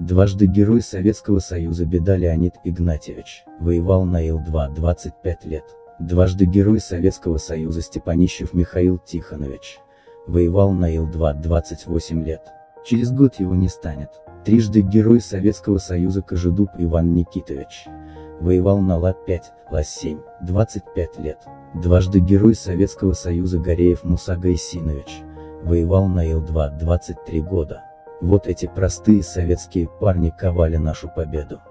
Дважды Герой Советского Союза Беда Леонид Игнатьевич, воевал на Ил-2 25 лет. Дважды Герой Советского Союза Степанищев Михаил Тихонович, воевал на Ил-2 28 лет. Через год его не станет. Трижды Герой Советского Союза Кожедуб Иван Никитович, воевал на Ла-5, Ла-7, 25 лет. Дважды Герой Советского Союза Гореев Муса Гайсинович, воевал на Ил-2 23 года. Вот эти простые советские парни ковали нашу победу.